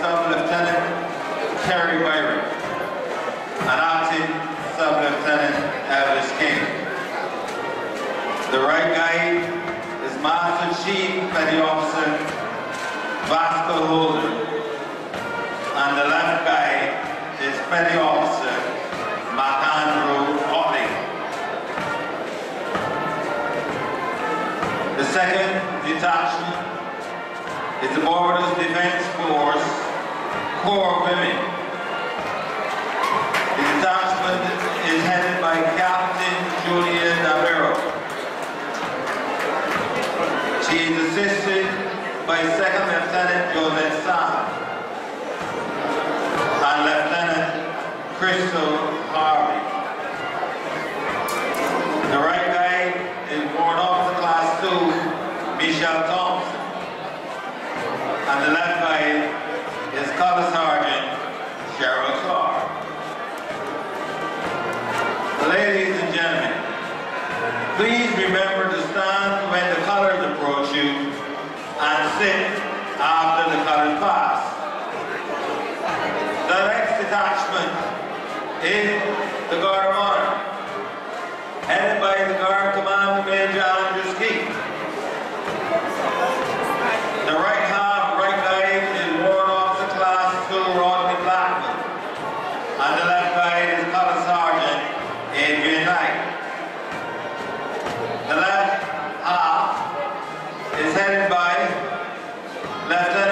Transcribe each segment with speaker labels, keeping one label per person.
Speaker 1: Sub-Lieutenant Terry Byron. Anoptic Sub-Lieutenant Avis King. The right guide is Master Chief Petty Officer Vasco Holder. and the left guide is Petty Officer Mahandro Otley. The second detachment is the Barbados Defense Force Corps of Women. It's the stand when the colors approach you and sit after the colors pass. The next detachment is the guard of honor, headed by the guard commander. left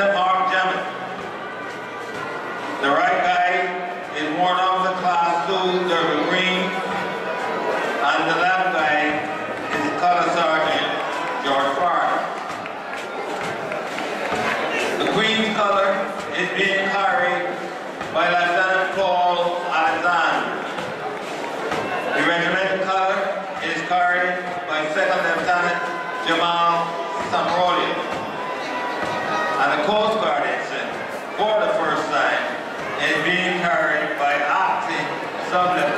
Speaker 1: ставлю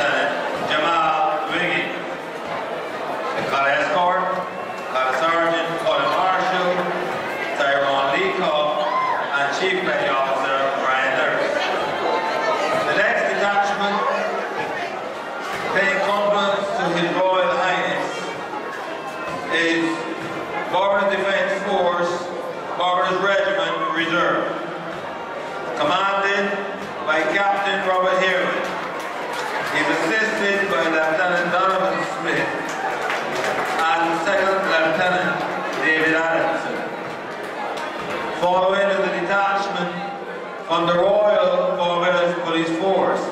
Speaker 1: from the Royal Corvallis Police Force,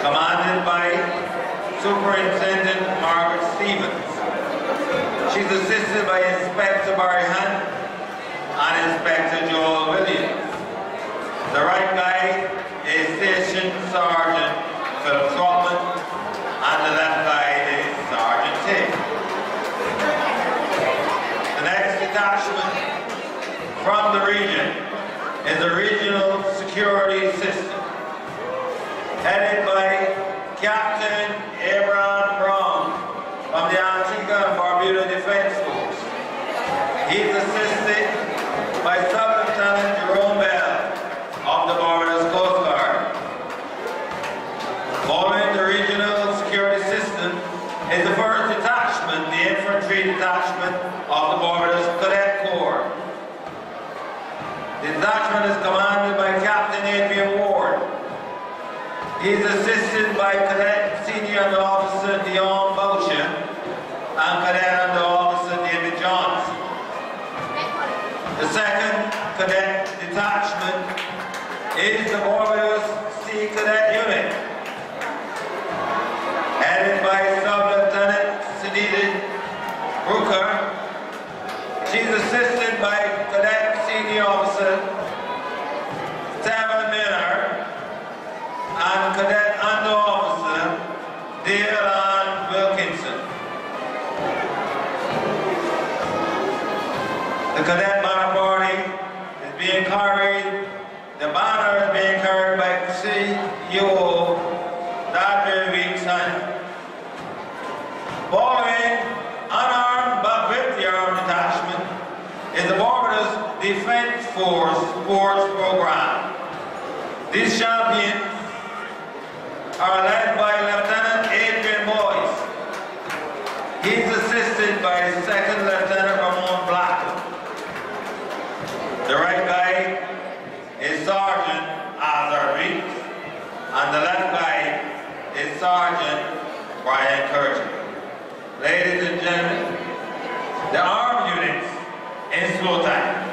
Speaker 1: commanded by Superintendent Margaret Stevens. She's assisted by Inspector Barry Hunt and Inspector Joel Williams. The right guy is Station Sergeant Phil Trotman, and the left guy is Sergeant Tim, The next detachment from the region in the regional security system, headed by Captain He is assisted by Cadet Senior Under Officer Dion Boucher and Cadet Under Officer David Johns. The second Cadet Detachment is the choir encouragement. Ladies and gentlemen, the armed units in slow time.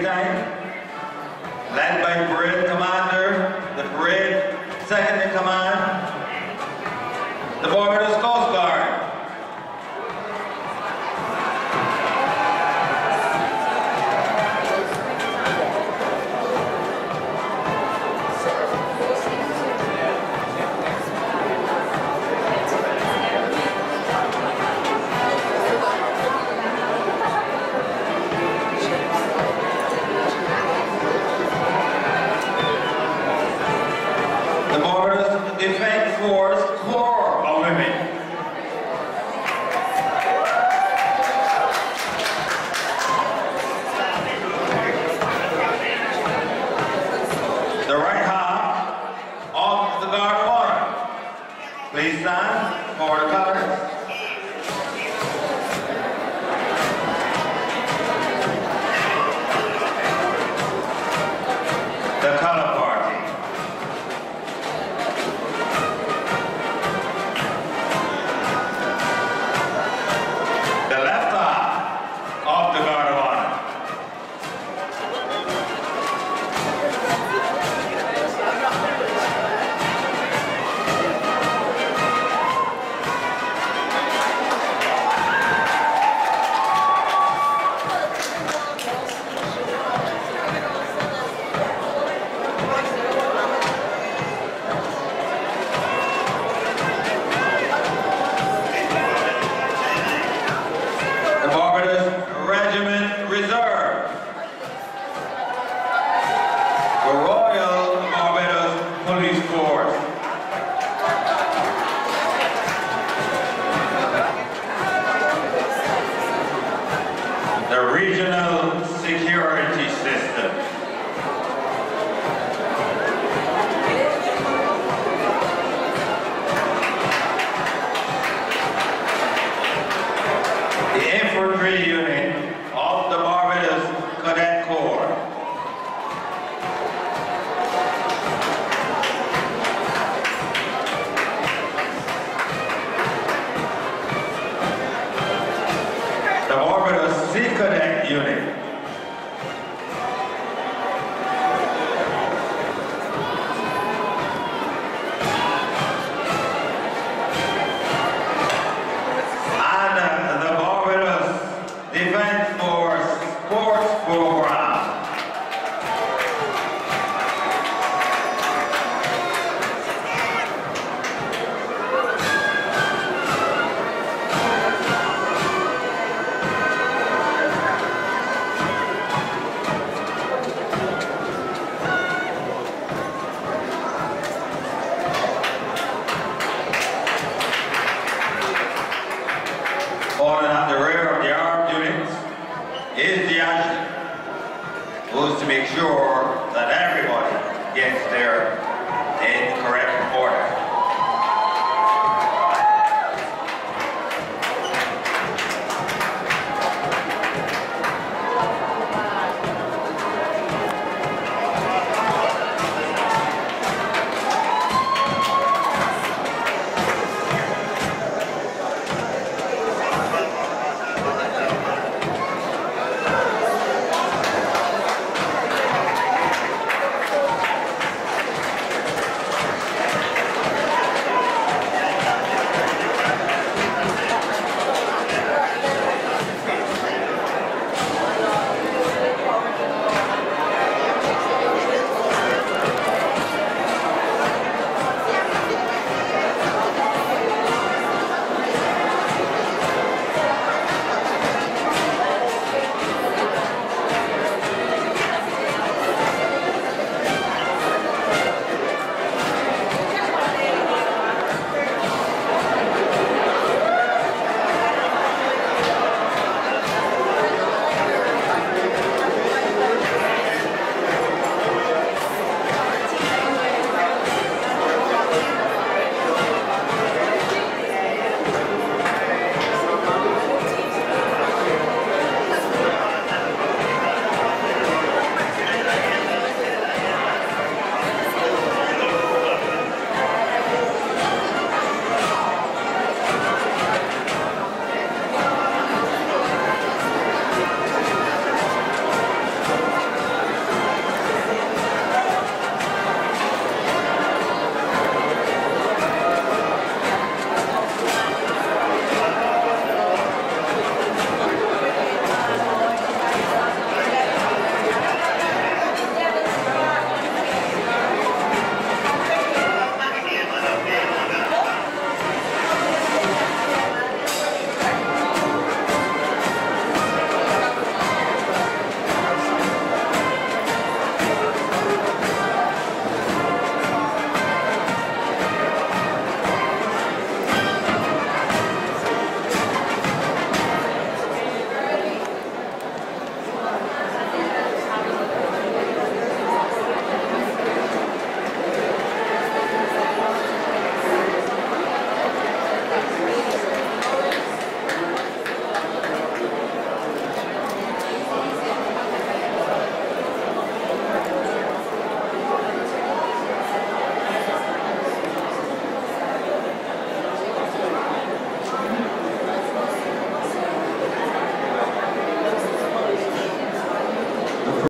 Speaker 1: Tank, led by Parade Force Corps of Women,